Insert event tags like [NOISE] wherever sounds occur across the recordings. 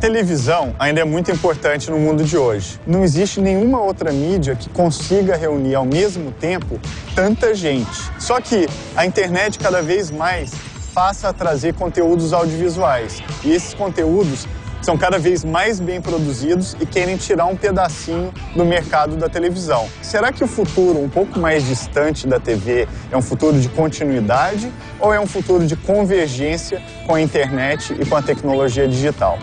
televisão ainda é muito importante no mundo de hoje. Não existe nenhuma outra mídia que consiga reunir ao mesmo tempo tanta gente. Só que a internet cada vez mais passa a trazer conteúdos audiovisuais. E esses conteúdos são cada vez mais bem produzidos e querem tirar um pedacinho do mercado da televisão. Será que o futuro um pouco mais distante da TV é um futuro de continuidade ou é um futuro de convergência com a internet e com a tecnologia digital?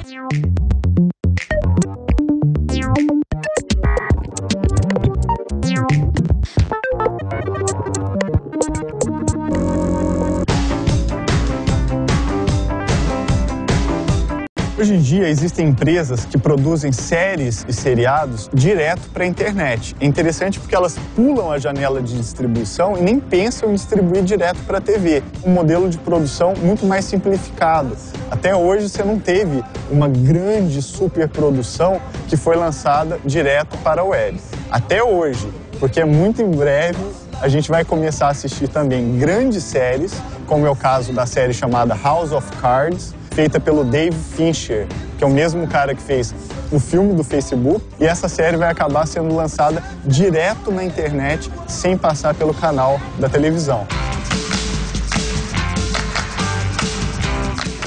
Hoje em dia existem empresas que produzem séries e seriados direto para a internet. É interessante porque elas pulam a janela de distribuição e nem pensam em distribuir direto para a TV. Um modelo de produção muito mais simplificado. Até hoje você não teve uma grande superprodução que foi lançada direto para a web. Até hoje, porque muito em breve a gente vai começar a assistir também grandes séries, como é o caso da série chamada House of Cards, feita pelo Dave Fincher, que é o mesmo cara que fez o filme do Facebook. E essa série vai acabar sendo lançada direto na internet, sem passar pelo canal da televisão.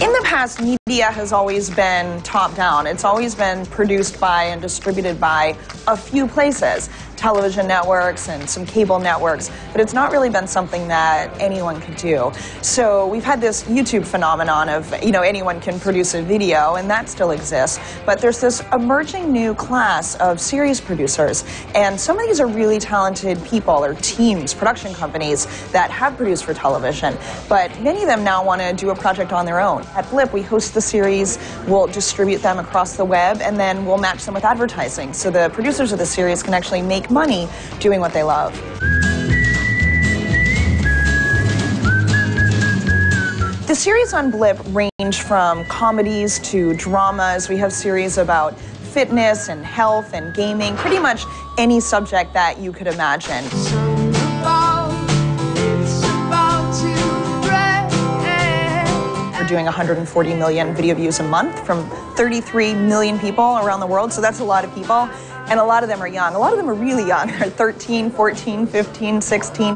In the past, media has always been top down. It's always been produced by and distributed by a few places. Television networks and some cable networks, but it's not really been something that anyone could do. So we've had this YouTube phenomenon of, you know, anyone can produce a video, and that still exists, but there's this emerging new class of series producers, and some of these are really talented people or teams, production companies that have produced for television, but many of them now want to do a project on their own. At Blip, we host the series, we'll distribute them across the web, and then we'll match them with advertising. So the producers of the series can actually make money doing what they love. The series on Blip range from comedies to dramas. We have series about fitness and health and gaming, pretty much any subject that you could imagine. We're doing 140 million video views a month from 33 million people around the world, so that's a lot of people and a lot of them are young. A lot of them are really young. [LAUGHS] They're 13, 14, 15, 16.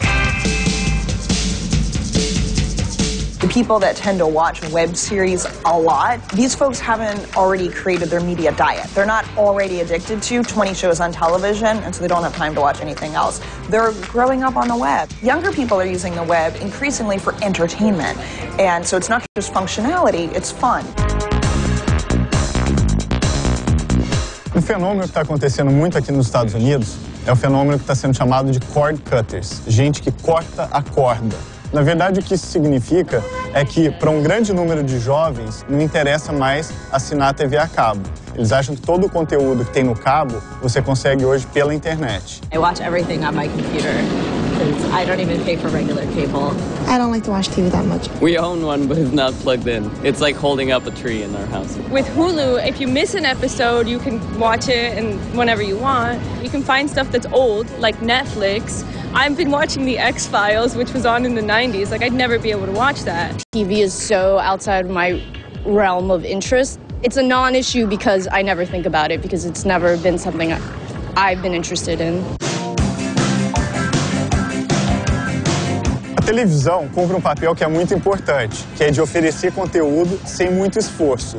The people that tend to watch web series a lot, these folks haven't already created their media diet. They're not already addicted to 20 shows on television, and so they don't have time to watch anything else. They're growing up on the web. Younger people are using the web increasingly for entertainment, and so it's not just functionality, it's fun. Fenômeno que está acontecendo muito aqui nos Estados Unidos é o fenômeno que está sendo chamado de cord cutters, gente que corta a corda. Na verdade, o que isso significa é que, para um grande número de jovens, não interessa mais assinar a TV a cabo. Eles acham que todo o conteúdo que tem no cabo você consegue hoje pela internet. I watch everything on my computer. I don't even pay for regular cable. I don't like to watch TV that much. We own one, but it's not plugged in. It's like holding up a tree in our house. With Hulu, if you miss an episode, you can watch it and whenever you want. You can find stuff that's old, like Netflix. I've been watching The X Files, which was on in the 90s. Like, I'd never be able to watch that. TV is so outside of my realm of interest. It's a non issue because I never think about it, because it's never been something I've been interested in. Televisão cumpre um papel que é muito importante, que é de oferecer conteúdo sem muito esforço.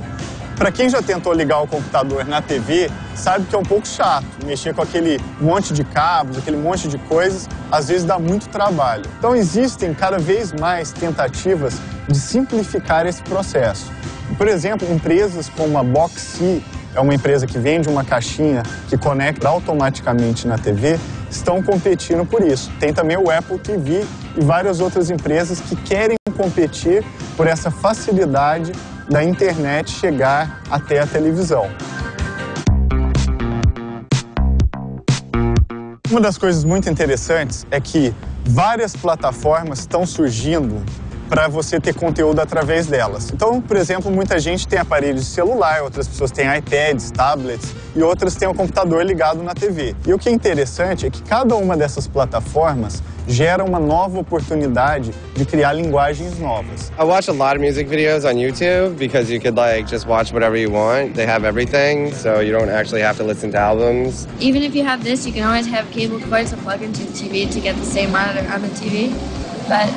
Para quem já tentou ligar o computador na TV, sabe que é um pouco chato mexer com aquele monte de cabos, aquele monte de coisas, às vezes dá muito trabalho. Então existem cada vez mais tentativas de simplificar esse processo. Por exemplo, empresas como a Boxy, é uma empresa que vende uma caixinha que conecta automaticamente na TV, estão competindo por isso. Tem também o Apple TV e várias outras empresas que querem competir por essa facilidade da internet chegar até a televisão. Uma das coisas muito interessantes é que várias plataformas estão surgindo para você ter conteúdo através delas. Então, por exemplo, muita gente tem aparelhos de celular, outras pessoas têm iPads, tablets e outras têm o um computador ligado na TV. E o que é interessante é que cada uma dessas plataformas gera uma nova oportunidade de criar linguagens novas. I watch a lot of music videos on YouTube because you could like just watch whatever you want. They have everything, so you don't actually have to listen to albums. Even if you have this, you can always have cable cords to plug into the TV to get the same monitor on the TV. But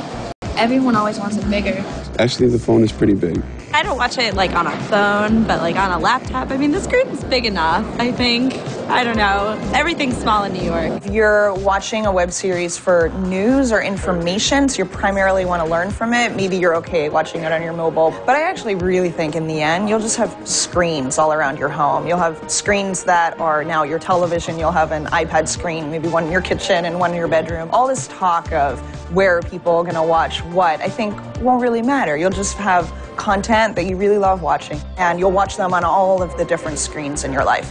everyone always wants it bigger. Actually, the phone is pretty big. I don't watch it like on a phone, but like on a laptop. I mean, the screen's big enough, I think. I don't know. Everything's small in New York. If you're watching a web series for news or information, so you primarily want to learn from it, maybe you're okay watching it on your mobile. But I actually really think in the end, you'll just have screens all around your home. You'll have screens that are now your television, you'll have an iPad screen, maybe one in your kitchen and one in your bedroom. All this talk of where are people going to watch what, I think won't really matter. You'll just have content that you really love watching, and you'll watch them on all of the different screens in your life.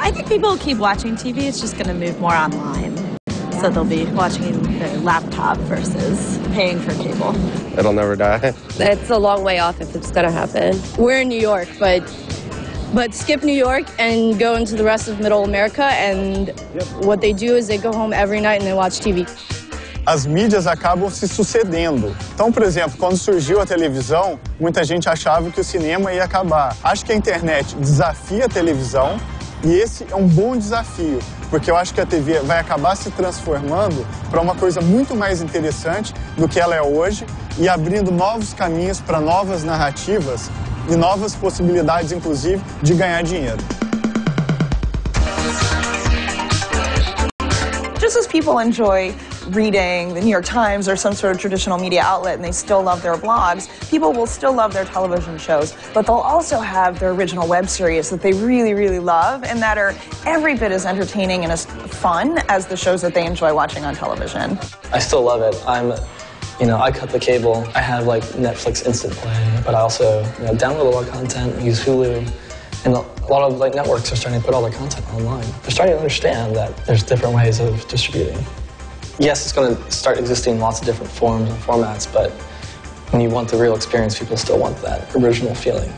I think people will keep watching TV. It's just going to move more online. So they'll be watching their laptop versus paying for cable. It'll never die. It's a long way off if it's going to happen. We're in New York, but but skip New York and go into the rest of Middle America, and what they do is they go home every night and they watch TV. As mídias acabam se sucedendo. Então, por exemplo, quando surgiu a televisão, muita gente achava que o cinema ia acabar. Acho que a internet desafia a televisão e esse é um bom desafio, porque eu acho que a TV vai acabar se transformando para uma coisa muito mais interessante do que ela é hoje e abrindo novos caminhos para novas narrativas e novas possibilidades, inclusive, de ganhar dinheiro. Just as people enjoy reading the New York Times or some sort of traditional media outlet and they still love their blogs, people will still love their television shows, but they'll also have their original web series that they really, really love and that are every bit as entertaining and as fun as the shows that they enjoy watching on television. I still love it. I'm you know, I cut the cable. I have like Netflix Instant Play, but I also you know, download a lot of content, use Hulu, and a lot of like networks are starting to put all their content online. They're starting to understand that there's different ways of distributing yes, it's going to start existing in lots of different forms and formats, but when you want the real experience, people still want that original feeling.